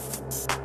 Bye.